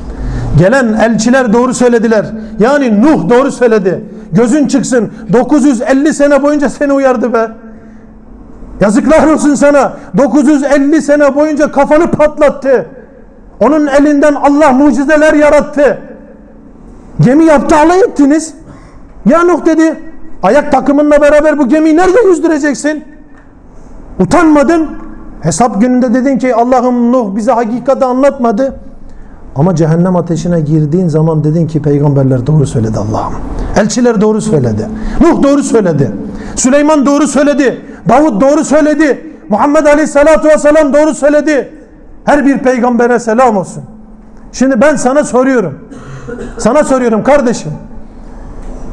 Gelen elçiler doğru söylediler. Yani Nuh doğru söyledi. Gözün çıksın. 950 sene boyunca seni uyardı be. Yazıklar olsun sana. 950 sene boyunca kafanı patlattı. Onun elinden Allah mucizeler yarattı. Gemi yaptı alay ettiniz. Ya Nuh dedi. Ayak takımınla beraber bu gemiyi nerede yüzdüreceksin? Utanmadın. Hesap gününde dedin ki Allah'ım Nuh bize hakikati anlatmadı. Ama cehennem ateşine girdiğin zaman dedin ki peygamberler doğru söyledi Allah'ım. Elçiler doğru söyledi. Nuh doğru söyledi. Süleyman doğru söyledi. Davut doğru söyledi. Muhammed Aleyhisselatü Vesselam doğru söyledi. Her bir peygambere selam olsun. Şimdi ben sana soruyorum. Sana soruyorum kardeşim.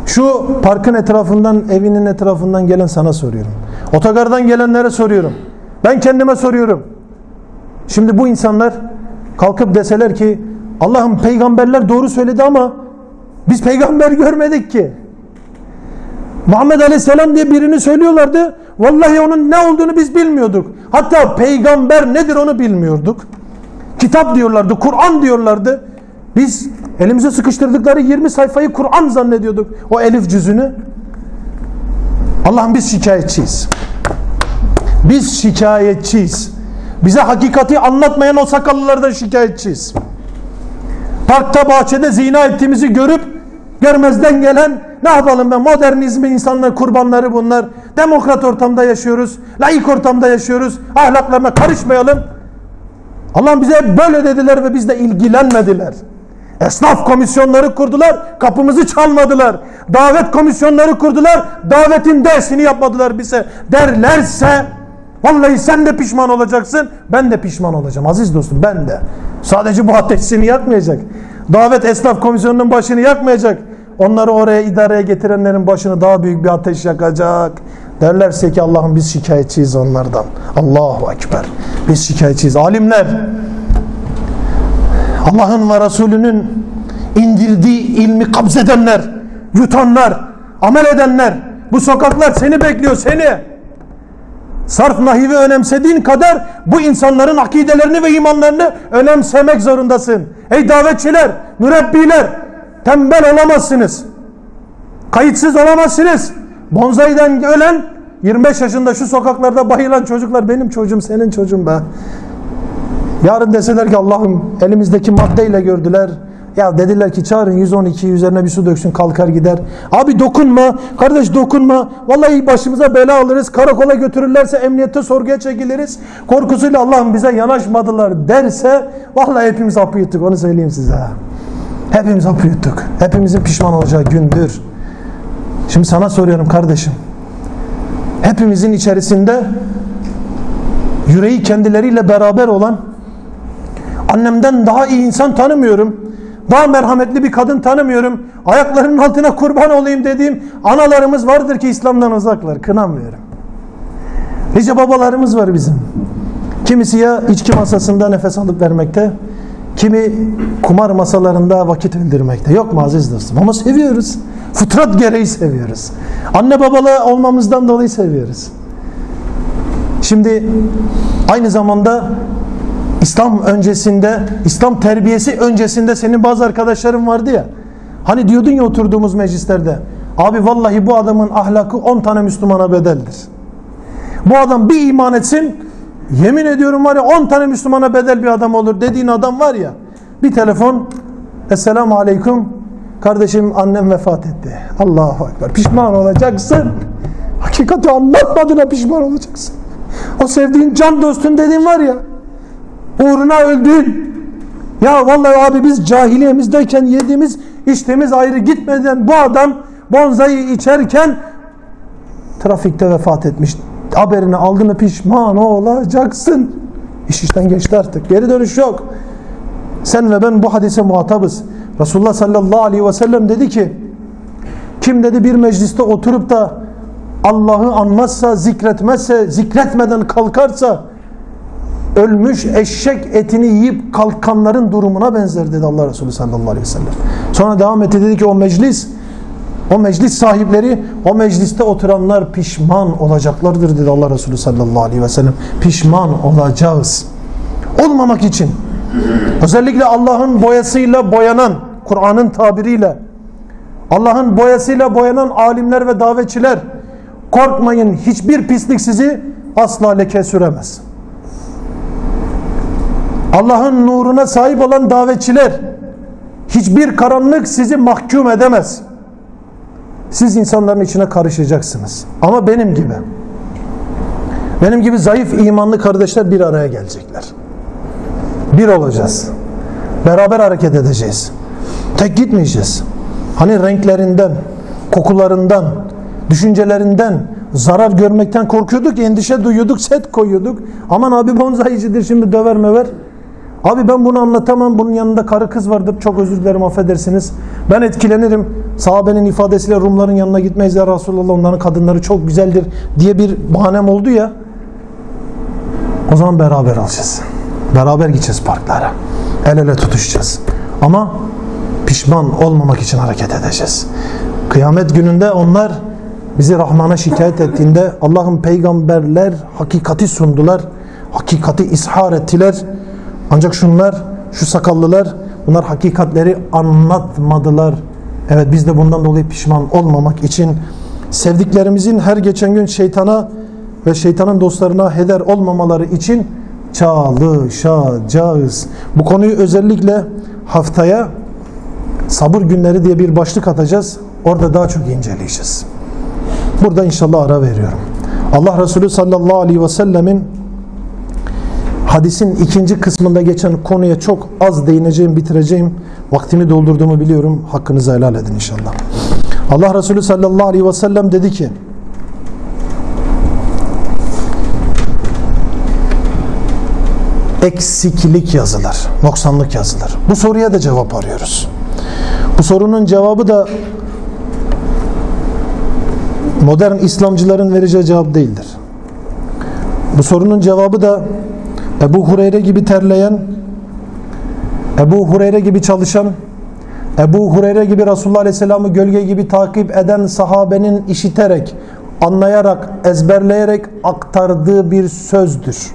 Şu parkın etrafından, evinin etrafından gelen sana soruyorum. Otogardan gelenlere soruyorum. Ben kendime soruyorum. Şimdi bu insanlar kalkıp deseler ki Allah'ım peygamberler doğru söyledi ama biz peygamber [laughs] görmedik ki. Muhammed Aleyhisselam diye birini söylüyorlardı. Vallahi onun ne olduğunu biz bilmiyorduk. Hatta peygamber nedir onu bilmiyorduk. Kitap diyorlardı, Kur'an diyorlardı. Biz elimize sıkıştırdıkları 20 sayfayı Kur'an zannediyorduk. O elif cüzünü. Allah'ım biz şikayetçiyiz. Biz şikayetçiyiz. Bize hakikati anlatmayan o sakallılardan şikayetçiyiz. Parkta bahçede zina ettiğimizi görüp görmezden gelen ne yapalım ben modernizmi insanlar kurbanları bunlar. Demokrat ortamda yaşıyoruz. Laik ortamda yaşıyoruz. Ahlaklarına karışmayalım. Allah bize böyle dediler ve bizle ilgilenmediler. Esnaf komisyonları kurdular, kapımızı çalmadılar. Davet komisyonları kurdular, davetin dersini yapmadılar bize. Derlerse vallahi sen de pişman olacaksın, ben de pişman olacağım aziz dostum ben de. Sadece bu ateşini yakmayacak. Davet esnaf komisyonunun başını yakmayacak. Onları oraya idareye getirenlerin başını daha büyük bir ateş yakacak. Derlerse ki Allah'ım biz şikayetçiyiz onlardan. Allahu Ekber. Biz şikayetçiyiz. Alimler Allah'ın ve Resulünün indirdiği ilmi kabzedenler, yutanlar, amel edenler, bu sokaklar seni bekliyor seni. Sarf nahivi önemsediğin kadar bu insanların akidelerini ve imanlarını önemsemek zorundasın. Ey davetçiler, mürebbiler, tembel olamazsınız. Kayıtsız olamazsınız. Bonzai'den ölen 25 yaşında şu sokaklarda bayılan çocuklar benim çocuğum senin çocuğun be. Yarın deseler ki Allah'ım elimizdeki maddeyle gördüler. Ya dediler ki çağırın 112 üzerine bir su döksün kalkar gider. Abi dokunma kardeş dokunma. Vallahi başımıza bela alırız. Karakola götürürlerse emniyette sorguya çekiliriz. Korkusuyla Allah'ım bize yanaşmadılar derse vallahi hepimiz hapı yuttuk onu söyleyeyim size. Hepimiz hapı yuttuk. Hepimizin pişman olacağı gündür. Şimdi sana soruyorum kardeşim. Hepimizin içerisinde yüreği kendileriyle beraber olan Annemden daha iyi insan tanımıyorum. Daha merhametli bir kadın tanımıyorum. Ayaklarının altına kurban olayım dediğim analarımız vardır ki İslam'dan uzaklar. Kınamıyorum. Nice babalarımız var bizim. Kimisi ya içki masasında nefes alıp vermekte, kimi kumar masalarında vakit öldürmekte. Yok mu aziz dostum? Ama seviyoruz. Fıtrat gereği seviyoruz. Anne babalı olmamızdan dolayı seviyoruz. Şimdi aynı zamanda İslam öncesinde, İslam terbiyesi öncesinde senin bazı arkadaşların vardı ya. Hani diyordun ya oturduğumuz meclislerde. Abi vallahi bu adamın ahlakı 10 tane Müslümana bedeldir. Bu adam bir iman etsin, yemin ediyorum var ya 10 tane Müslümana bedel bir adam olur dediğin adam var ya. Bir telefon, Esselamu Aleyküm, kardeşim annem vefat etti. Allahu Ekber, pişman olacaksın. Hakikati anlatmadığına pişman olacaksın. O sevdiğin can dostun dediğin var ya, uğruna öldün. Ya vallahi abi biz cahiliyemizdeyken yediğimiz içtiğimiz ayrı gitmeden bu adam bonzayı içerken trafikte vefat etmiş. Haberini aldı mı pişman olacaksın. İş işten geçti artık. Geri dönüş yok. Sen ve ben bu hadise muhatabız. Resulullah sallallahu aleyhi ve sellem dedi ki kim dedi bir mecliste oturup da Allah'ı anmazsa, zikretmezse, zikretmeden kalkarsa ölmüş eşek etini yiyip kalkanların durumuna benzer dedi Allah Resulü sallallahu aleyhi ve sellem. Sonra devam etti dedi ki o meclis o meclis sahipleri o mecliste oturanlar pişman olacaklardır dedi Allah Resulü sallallahu aleyhi ve sellem. Pişman olacağız. Olmamak için özellikle Allah'ın boyasıyla boyanan Kur'an'ın tabiriyle Allah'ın boyasıyla boyanan alimler ve davetçiler korkmayın hiçbir pislik sizi asla leke süremez. Allah'ın nuruna sahip olan davetçiler hiçbir karanlık sizi mahkum edemez. Siz insanların içine karışacaksınız. Ama benim gibi benim gibi zayıf imanlı kardeşler bir araya gelecekler. Bir olacağız. Beraber hareket edeceğiz. Tek gitmeyeceğiz. Hani renklerinden, kokularından, düşüncelerinden, zarar görmekten korkuyorduk, endişe duyuyorduk, set koyuyorduk. Aman abi bonzayicidir şimdi döver mever. Abi ben bunu anlatamam. Bunun yanında karı kız vardır. Çok özür dilerim affedersiniz. Ben etkilenirim. Sahabenin ifadesiyle Rumların yanına gitmeyiz ya Resulallah. Onların kadınları çok güzeldir diye bir bahanem oldu ya. O zaman beraber alacağız. Beraber gideceğiz parklara. El ele tutuşacağız. Ama pişman olmamak için hareket edeceğiz. Kıyamet gününde onlar bizi Rahman'a şikayet ettiğinde Allah'ın peygamberler hakikati sundular. Hakikati ishar ettiler. Ancak şunlar, şu sakallılar bunlar hakikatleri anlatmadılar. Evet biz de bundan dolayı pişman olmamak için sevdiklerimizin her geçen gün şeytana ve şeytanın dostlarına heder olmamaları için çalışacağız. Bu konuyu özellikle haftaya sabır günleri diye bir başlık atacağız. Orada daha çok inceleyeceğiz. Burada inşallah ara veriyorum. Allah Resulü sallallahu aleyhi ve sellemin hadisin ikinci kısmında geçen konuya çok az değineceğim, bitireceğim. Vaktimi doldurduğumu biliyorum. Hakkınızı helal edin inşallah. Allah Resulü sallallahu aleyhi ve sellem dedi ki eksiklik yazılır, noksanlık yazılır. Bu soruya da cevap arıyoruz. Bu sorunun cevabı da modern İslamcıların vereceği cevap değildir. Bu sorunun cevabı da Ebu Hureyre gibi terleyen, Ebu Hureyre gibi çalışan, Ebu Hureyre gibi Resulullah Aleyhisselam'ı gölge gibi takip eden sahabenin işiterek, anlayarak, ezberleyerek aktardığı bir sözdür.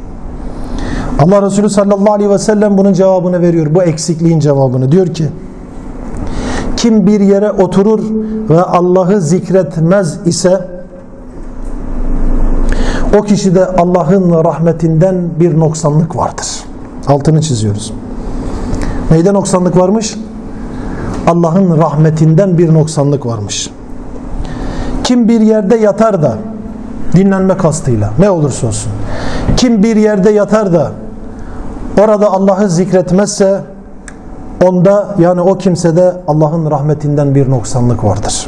Allah Resulü sallallahu aleyhi ve sellem bunun cevabını veriyor. Bu eksikliğin cevabını. Diyor ki, kim bir yere oturur ve Allah'ı zikretmez ise o kişide Allah'ın rahmetinden bir noksanlık vardır. Altını çiziyoruz. Neyden noksanlık varmış? Allah'ın rahmetinden bir noksanlık varmış. Kim bir yerde yatar da dinlenme kastıyla ne olursa olsun. Kim bir yerde yatar da orada Allah'ı zikretmezse onda yani o kimsede Allah'ın rahmetinden bir noksanlık vardır.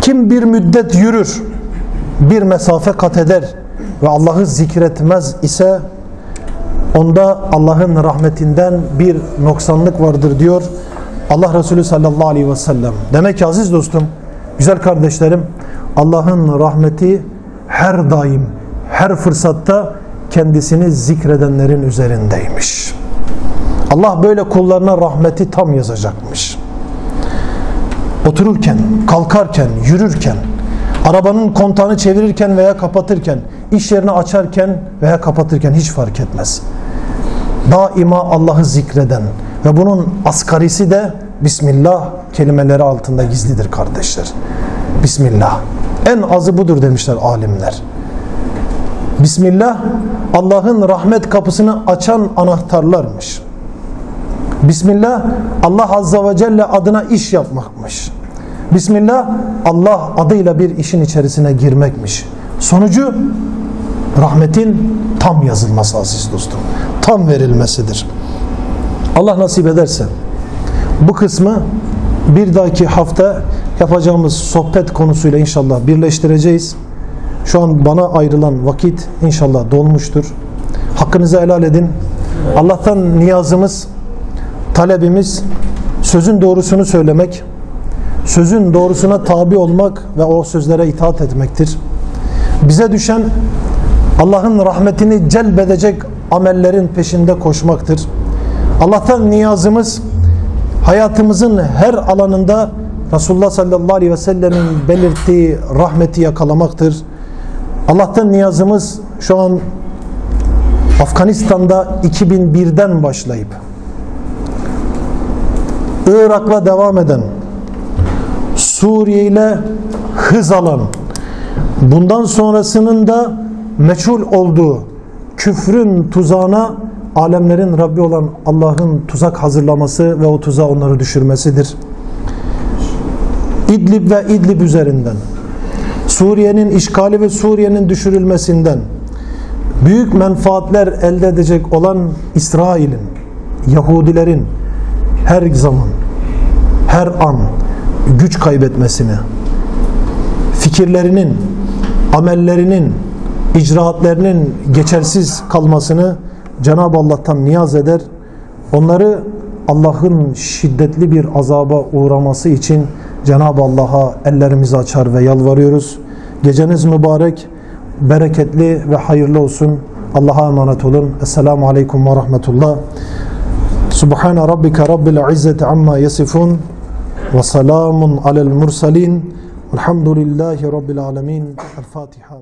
Kim bir müddet yürür bir mesafe kat eder ve Allah'ı zikretmez ise onda Allah'ın rahmetinden bir noksanlık vardır diyor Allah Resulü sallallahu aleyhi ve sellem. Demek ki aziz dostum, güzel kardeşlerim, Allah'ın rahmeti her daim, her fırsatta kendisini zikredenlerin üzerindeymiş. Allah böyle kullarına rahmeti tam yazacakmış. Otururken, kalkarken, yürürken, arabanın kontağını çevirirken veya kapatırken, iş yerini açarken veya kapatırken hiç fark etmez. Daima Allah'ı zikreden ve bunun asgarisi de Bismillah kelimeleri altında gizlidir kardeşler. Bismillah. En azı budur demişler alimler. Bismillah Allah'ın rahmet kapısını açan anahtarlarmış. Bismillah Allah Azza ve Celle adına iş yapmakmış. Bismillah Allah adıyla bir işin içerisine girmekmiş. Sonucu rahmetin tam yazılması aziz dostum. Tam verilmesidir. Allah nasip ederse bu kısmı bir dahaki hafta yapacağımız sohbet konusuyla inşallah birleştireceğiz. Şu an bana ayrılan vakit inşallah dolmuştur. Hakkınızı helal edin. Allah'tan niyazımız, talebimiz sözün doğrusunu söylemek, sözün doğrusuna tabi olmak ve o sözlere itaat etmektir. Bize düşen Allah'ın rahmetini celbedecek amellerin peşinde koşmaktır. Allah'tan niyazımız hayatımızın her alanında Resulullah sallallahu aleyhi ve sellemin belirttiği rahmeti yakalamaktır. Allah'tan niyazımız şu an Afganistan'da 2001'den başlayıp Irak'la devam eden Suriye ile hız alan bundan sonrasının da meçhul olduğu küfrün tuzağına alemlerin Rabbi olan Allah'ın tuzak hazırlaması ve o tuzağa onları düşürmesidir. İdlib ve İdlib üzerinden Suriye'nin işgali ve Suriye'nin düşürülmesinden büyük menfaatler elde edecek olan İsrail'in, Yahudilerin her zaman, her an güç kaybetmesini, fikirlerinin, amellerinin, icraatlerinin geçersiz kalmasını Cenab-ı Allah'tan niyaz eder. Onları Allah'ın şiddetli bir azaba uğraması için Cenab-ı Allah'a ellerimizi açar ve yalvarıyoruz. Geceniz mübarek, bereketli ve hayırlı olsun. Allah'a emanet olun. Esselamu Aleyküm ve Rahmetullah. Subhane Rabbike Rabbil İzzeti Amma Yasifun ve selamun alel mursalin. Elhamdülillahi Rabbil Alemin. El Fatiha.